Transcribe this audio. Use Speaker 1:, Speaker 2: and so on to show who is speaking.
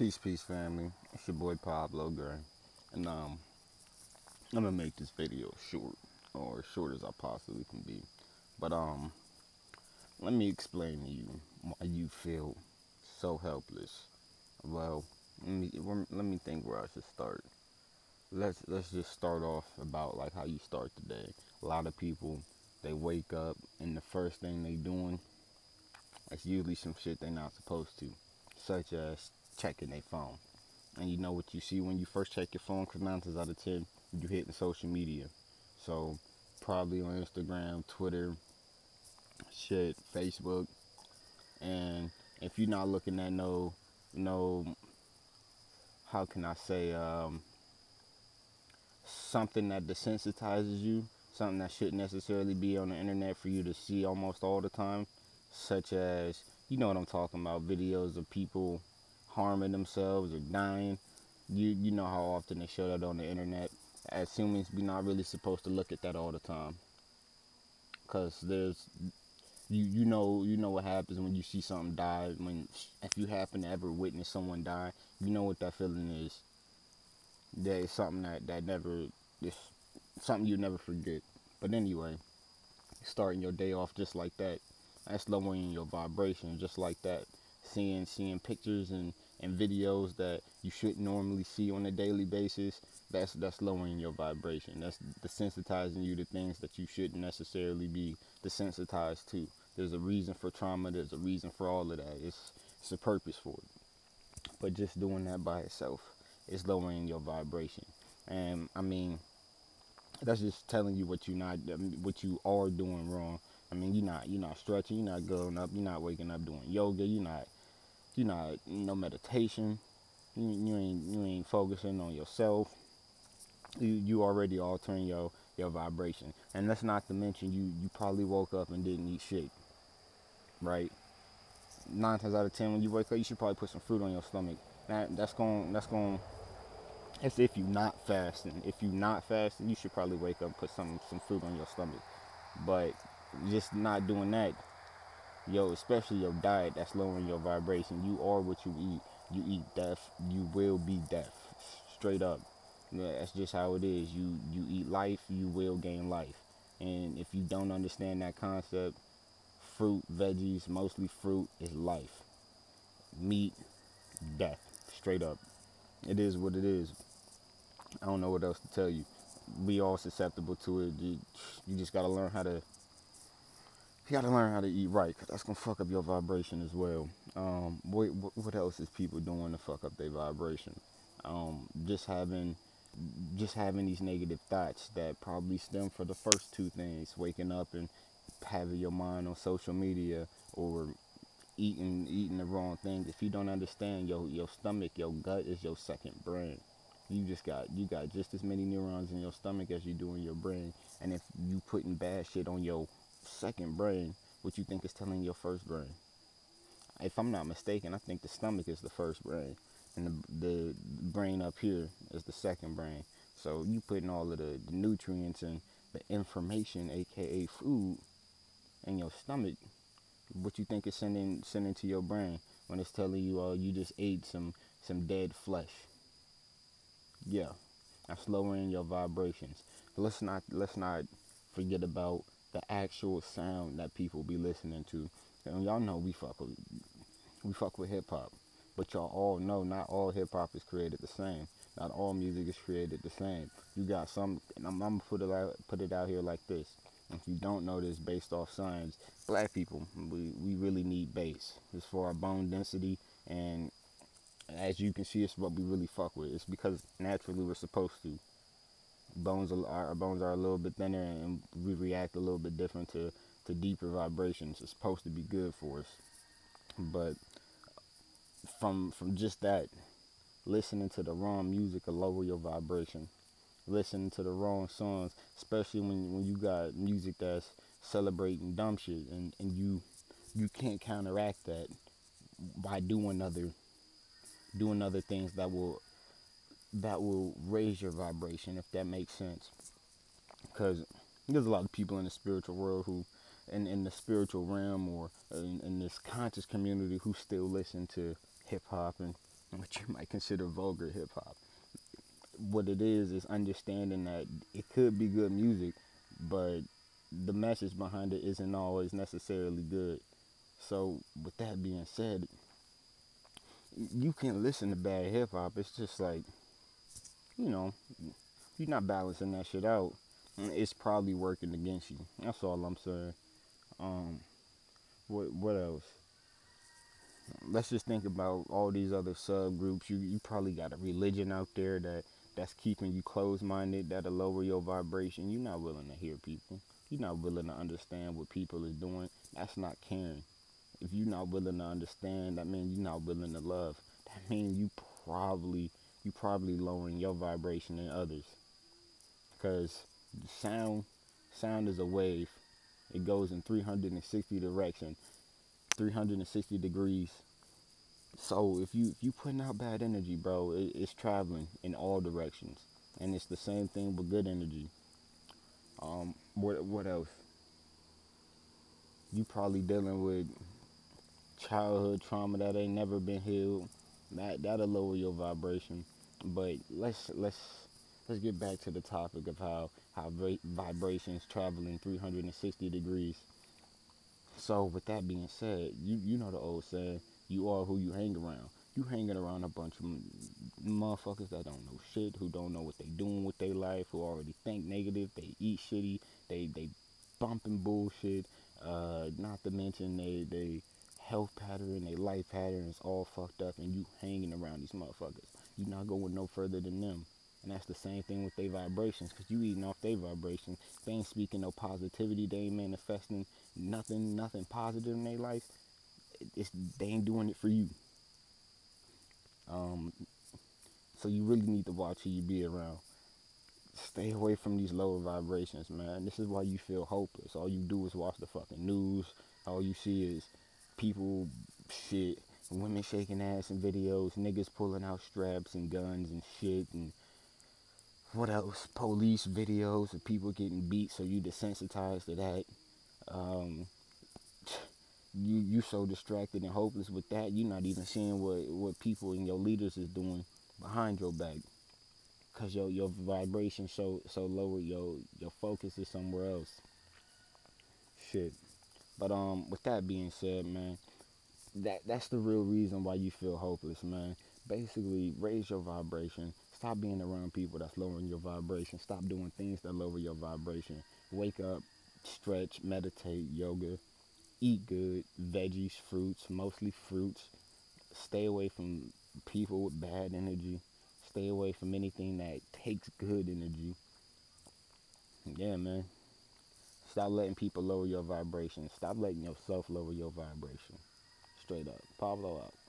Speaker 1: Peace, peace, family. It's your boy Pablo Gray, and um, I'm gonna make this video short, or as short as I possibly can be. But um, let me explain to you why you feel so helpless. Well, let me let me think where I should start. Let's let's just start off about like how you start the day. A lot of people they wake up and the first thing they doing is usually some shit they're not supposed to, such as checking their phone. And you know what you see when you first check your phone, because nine times out of ten, you hitting social media. So probably on Instagram, Twitter, shit, Facebook. And if you're not looking at no, no, how can I say, um, something that desensitizes you, something that shouldn't necessarily be on the internet for you to see almost all the time, such as, you know what I'm talking about, videos of people harming themselves or dying. You you know how often they show that on the internet. As humans, we're not really supposed to look at that all the time, cause there's you you know you know what happens when you see something die. When if you happen to ever witness someone die, you know what that feeling is. That is something that that never it's something you never forget. But anyway, starting your day off just like that, that's lowering your vibration just like that seeing seeing pictures and, and videos that you shouldn't normally see on a daily basis, that's that's lowering your vibration. That's desensitizing you to things that you shouldn't necessarily be desensitized to. There's a reason for trauma, there's a reason for all of that. It's it's a purpose for it. But just doing that by itself is lowering your vibration. And I mean that's just telling you what you not um, what you are doing wrong. I mean, you're not you're not stretching, you're not going up, you're not waking up doing yoga, you're not you know, no meditation. You, you ain't you ain't focusing on yourself. You you already altering your your vibration, and that's not to mention you you probably woke up and didn't eat shit, right? Nine times out of ten, when you wake up, you should probably put some fruit on your stomach. That that's going that's going. That's if you're not fasting. If you're not fasting, you should probably wake up and put some some fruit on your stomach. But just not doing that, yo, especially your diet that's lowering your vibration. You are what you eat. You eat death, you will be death. Straight up. Yeah, that's just how it is. You you eat life, you will gain life. And if you don't understand that concept, fruit, veggies, mostly fruit is life. Meat, death. Straight up. It is what it is. I don't know what else to tell you. We all susceptible to it. You, you just gotta learn how to you got to learn how to eat right because that's going to fuck up your vibration as well. Um, what, what else is people doing to fuck up their vibration? Um, just having just having these negative thoughts that probably stem for the first two things waking up and having your mind on social media or eating eating the wrong things if you don't understand your your stomach your gut is your second brain you just got you got just as many neurons in your stomach as you do in your brain and if you putting bad shit on your second brain what you think is telling your first brain. If I'm not mistaken, I think the stomach is the first brain, and the, the brain up here is the second brain. So you putting all of the, the nutrients and the information, aka food, in your stomach, what you think is sending sending to your brain when it's telling you, oh, you just ate some some dead flesh. Yeah, that's lowering your vibrations. Let's not let's not forget about the actual sound that people be listening to. And y'all know we fuck with we fuck with hip hop, but y'all all know not all hip hop is created the same. Not all music is created the same. You got some, and I'm, I'm gonna put it out put it out here like this. If you don't know this, based off science, black people we we really need bass. It's for our bone density, and as you can see, it's what we really fuck with. It's because naturally we're supposed to bones are, our bones are a little bit thinner and we react a little bit different to, to deeper vibrations. It's supposed to be good for us. But from from just that, listening to the wrong music will lower your vibration. Listening to the wrong songs, especially when when you got music that's celebrating dumb shit and, and you you can't counteract that by doing other doing other things that will that will raise your vibration, if that makes sense. Because there's a lot of people in the spiritual world who, in, in the spiritual realm or in, in this conscious community, who still listen to hip hop and what you might consider vulgar hip hop. What it is is understanding that it could be good music, but the message behind it isn't always necessarily good. So, with that being said, you can listen to bad hip hop. It's just like, you know, you're not balancing that shit out. It's probably working against you. That's all I'm saying. Um, what what else? Let's just think about all these other subgroups. You you probably got a religion out there that that's keeping you closed minded. That'll lower your vibration. You're not willing to hear people. You're not willing to understand what people is doing. That's not caring. If you're not willing to understand, that means you're not willing to love. That means you probably you probably lowering your vibration in others. Because sound sound is a wave. It goes in 360 direction, 360 degrees. So if you if you putting out bad energy, bro, it, it's traveling in all directions, and it's the same thing with good energy. Um, what what else? You probably dealing with childhood trauma that ain't never been healed. That that'll lower your vibration. But let's let's let's get back to the topic of how how vibrations traveling 360 degrees. So with that being said, you you know the old saying, you are who you hang around. You hanging around a bunch of motherfuckers that don't know shit, who don't know what they doing with their life, who already think negative, they eat shitty, they they bumping bullshit. Uh, not to mention they they health pattern, life pattern is all fucked up, and you hanging around these motherfuckers. You not going no further than them. And that's the same thing with their vibrations, because you eating off their vibrations. They ain't speaking no positivity. They ain't manifesting nothing, nothing positive in their life. It's, they ain't doing it for you. Um, so you really need to watch who you be around. Stay away from these lower vibrations, man. This is why you feel hopeless. All you do is watch the fucking news. All you see is people shit, women shaking ass in videos, niggas pulling out straps and guns and shit and what else? Police videos of people getting beat, so you desensitized to that. Um, you you so distracted and hopeless with that, you're not even seeing what what people and your leaders is doing behind your back, cause your your vibration so so lower, your your focus is somewhere else. Shit. But um, with that being said, man, that that's the real reason why you feel hopeless, man. Basically, raise your vibration. Stop being around people that's lowering your vibration. Stop doing things that lower your vibration. Wake up, stretch, meditate, yoga, eat good, veggies, fruits, mostly fruits. Stay away from people with bad energy. Stay away from anything that takes good energy. Yeah, man. Stop letting people lower your vibration. Stop letting yourself lower your vibration. Straight up. Pablo out.